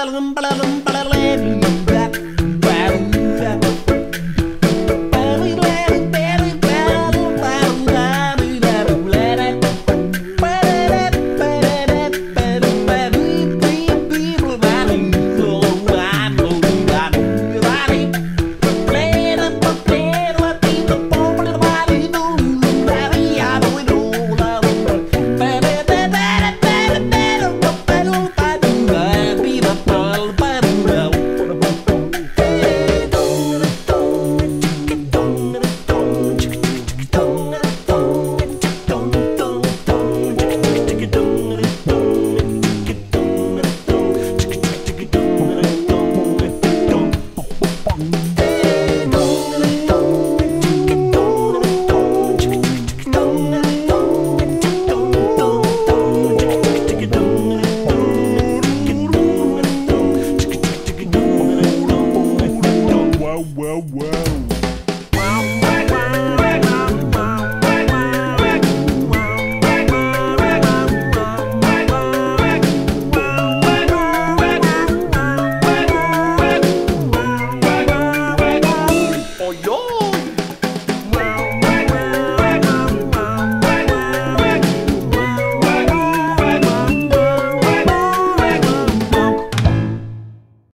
ai, ai. Un wow, wow.